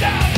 down